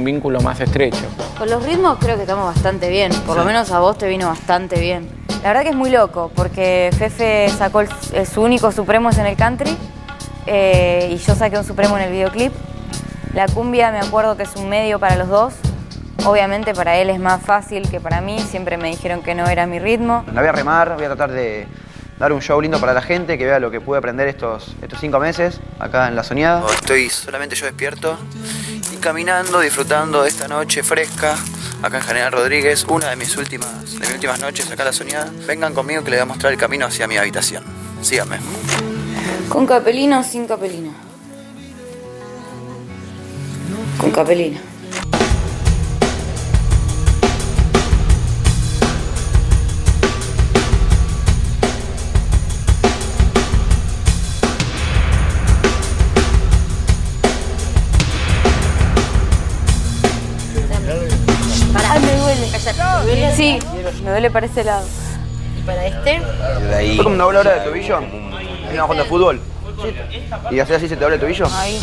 un vínculo más estrecho. Con los ritmos creo que estamos bastante bien, por lo menos a vos te vino bastante bien. La verdad que es muy loco, porque Fefe sacó el- eh, su único Supremos en el country eh, y yo saqué un Supremo en el videoclip. La cumbia me acuerdo que es un medio para los dos. Obviamente para él es más fácil que para mí, siempre me dijeron que no era mi ritmo. La voy a remar, voy a tratar de dar un show lindo para la gente, que vea lo que pude aprender estos, estos cinco meses acá en La Soñada. Estoy solamente yo despierto caminando, disfrutando de esta noche fresca acá en General Rodríguez, una de mis últimas, de mis últimas noches acá en La Soñada. Vengan conmigo que les voy a mostrar el camino hacia mi habitación. Síganme. ¿Con capelino o sin capelino? Con capelino. Me duele. Sí, me duele para ese lado. ¿Y para este? ¿Fue como una bola ahora de tobillo? Una jugando de fútbol. ¿Y hacer así se te dobla el tobillo? Ahí.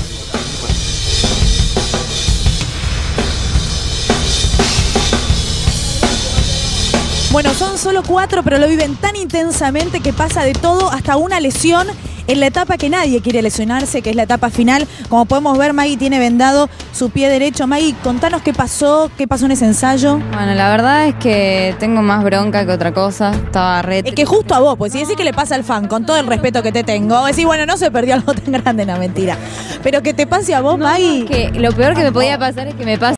Bueno, son solo cuatro, pero lo viven tan intensamente que pasa de todo hasta una lesión en la etapa que nadie quiere lesionarse, que es la etapa final. Como podemos ver, Maggie tiene vendado su pie derecho. Maggie, contanos qué pasó, qué pasó en ese ensayo. Bueno, la verdad es que tengo más bronca que otra cosa. Estaba re. Es que justo a vos, pues si decís que le pasa al fan, con todo el respeto que te tengo, decís, bueno, no se perdió algo tan grande, no, mentira. Pero que te pase a vos, Maggie. que lo peor que me podía pasar es que me pase